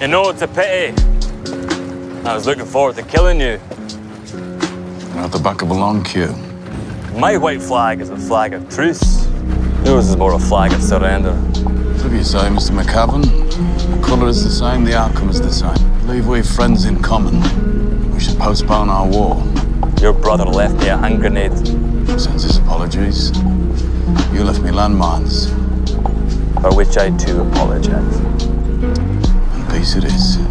You know, it's a pity. I was looking forward to killing you. At the back of a long queue. My white flag is a flag of truce. Yours is more a flag of surrender. Whatever you say, Mr. McCavern, the colour is the same, the outcome is the same. Believe we've friends in common. We should postpone our war. Your brother left me a hand grenade. Sends his apologies. You left me landmines. For which I too apologize. Süresi